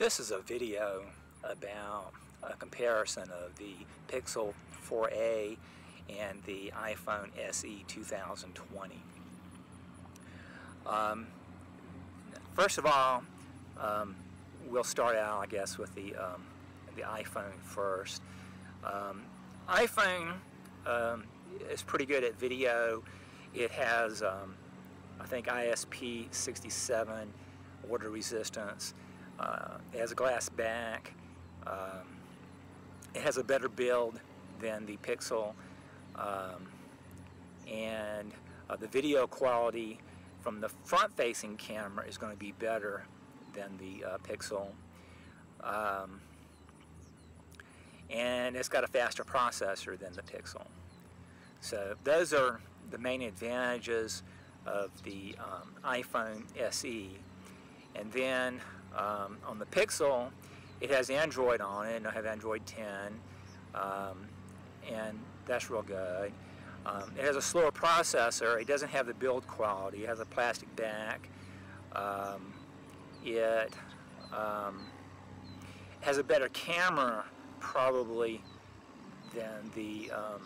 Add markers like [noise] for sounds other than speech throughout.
This is a video about a comparison of the Pixel 4a and the iPhone SE 2020. Um, first of all, um, we'll start out, I guess, with the um, the iPhone first. Um, iPhone um, is pretty good at video. It has, um, I think, IP 67 water resistance. Uh, it has a glass back. Um, it has a better build than the Pixel. Um, and uh, the video quality from the front-facing camera is going to be better than the uh, Pixel. Um, and it's got a faster processor than the Pixel. So those are the main advantages of the um, iPhone SE. And then um, on the Pixel, it has Android on it, and I have Android 10, um, and that's real good. Um, it has a slower processor. It doesn't have the build quality. It has a plastic back. Um, it um, has a better camera, probably, than the um,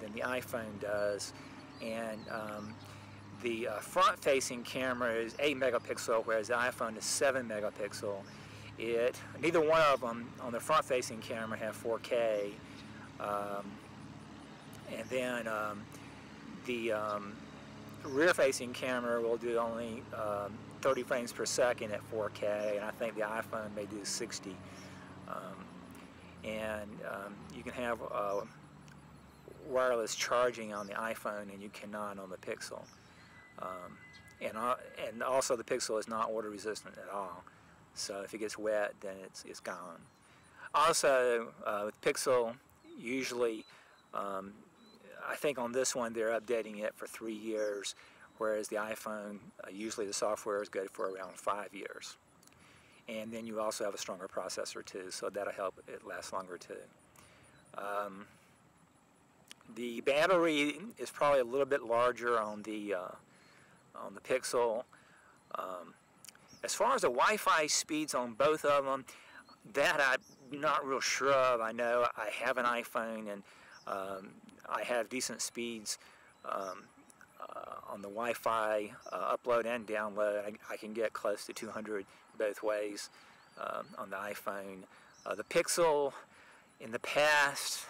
than the iPhone does, and the uh, front-facing camera is 8 megapixel, whereas the iPhone is 7 megapixel. It neither one of them on the front-facing camera have 4K, um, and then um, the um, rear-facing camera will do only um, 30 frames per second at 4K, and I think the iPhone may do 60. Um, and um, you can have uh, wireless charging on the iPhone, and you cannot on the Pixel. Um, and, and also the Pixel is not water resistant at all. So if it gets wet, then it's, it's gone. Also, uh, with Pixel, usually, um, I think on this one they're updating it for three years, whereas the iPhone, uh, usually the software is good for around five years. And then you also have a stronger processor too, so that'll help it last longer too. Um, the battery is probably a little bit larger on the uh, on the Pixel. Um, as far as the Wi-Fi speeds on both of them, that I'm not real sure of. I know I have an iPhone and um, I have decent speeds um, uh, on the Wi-Fi uh, upload and download. I, I, can get close to 200 both ways um, on the iPhone. Uh, the Pixel, in the past,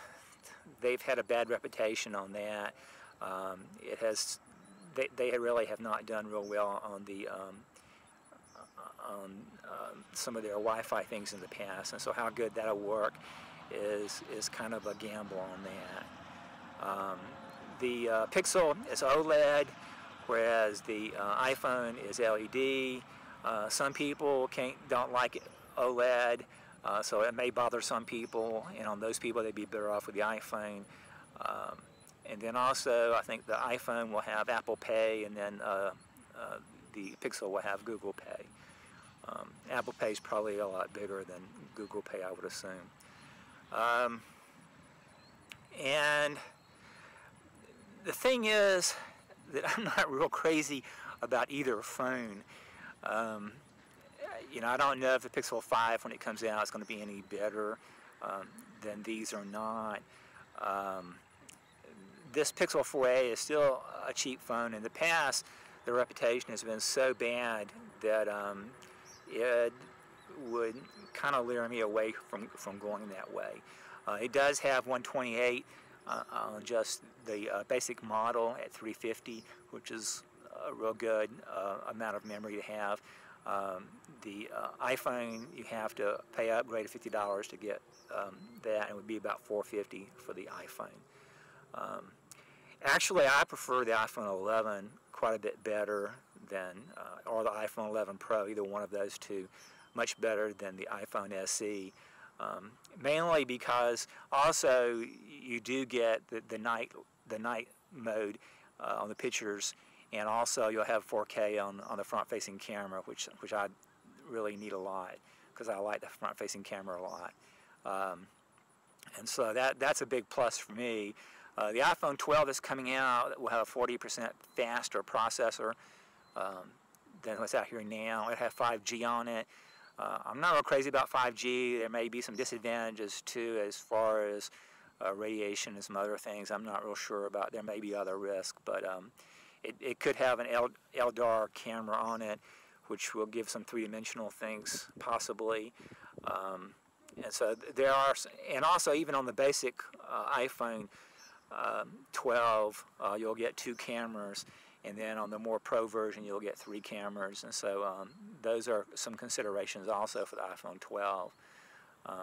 they've had a bad reputation on that. Um, it has they, they really have not done real well on the um, on um, some of their Wi-Fi things in the past, and so how good that'll work is is kind of a gamble on that. Um, the uh, Pixel is OLED, whereas the uh, iPhone is LED. Uh, some people can't don't like OLED, uh, so it may bother some people, and on those people they'd be better off with the iPhone. Um, and then also, I think the iPhone will have Apple Pay, and then uh, uh, the Pixel will have Google Pay. Um, Apple Pay is probably a lot bigger than Google Pay, I would assume. Um, and the thing is that [laughs] I'm not real crazy about either phone. Um, you know, I don't know if the Pixel 5, when it comes out, is going to be any better um, than these or not. Um, this Pixel 4a is still a cheap phone. In the past, the reputation has been so bad that um, it would kind of lure me away from, from going that way. Uh, it does have 128 uh, on just the uh, basic model at 350, which is a real good uh, amount of memory to have. Um, the uh, iPhone, you have to pay upgrade of $50 to get um, that, and it would be about 450 for the iPhone. Um, actually, I prefer the iPhone 11 quite a bit better than, uh, or the iPhone 11 Pro, either one of those two, much better than the iPhone SE. Um, mainly because also you do get the, the night the night mode uh, on the pictures, and also you'll have 4K on on the front-facing camera, which which I really need a lot because I like the front-facing camera a lot. Um, and so that that's a big plus for me. Uh, the iPhone 12 that's coming out will have a 40% faster processor um, than what's out here now. It has 5G on it. Uh, I'm not real crazy about 5G. There may be some disadvantages too as far as uh, radiation and some other things. I'm not real sure about. There may be other risks, but um, it, it could have an L, LiDAR camera on it, which will give some three-dimensional things possibly. Um, and so there are, and also even on the basic uh, iPhone um, 12, uh, you'll get two cameras, and then on the more pro version, you'll get three cameras. And so um, those are some considerations also for the iPhone 12. Um,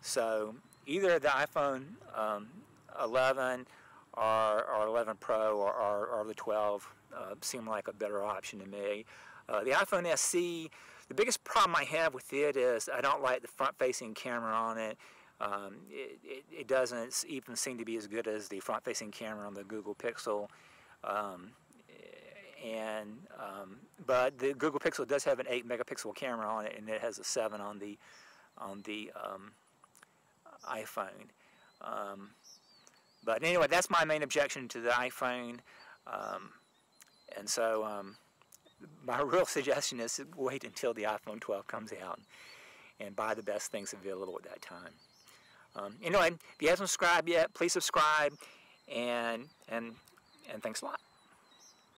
so either the iPhone um, 11 or, or 11 Pro or, or, or the 12 uh, seem like a better option to me. Uh, the iPhone SE, the biggest problem I have with it is I don't like the front-facing camera on it. Um, it, it, it, doesn't even seem to be as good as the front-facing camera on the Google Pixel. Um, and um, but the Google Pixel does have an 8 megapixel camera on it, and it has a 7 on the on the um, iPhone. Um, but anyway, that's my main objection to the iPhone. Um, and so my [laughs] real suggestion is wait until the iPhone 12 comes out and buy the best things available at that time. Um, anyway, if you haven't subscribed yet, please subscribe, and and and thanks a lot.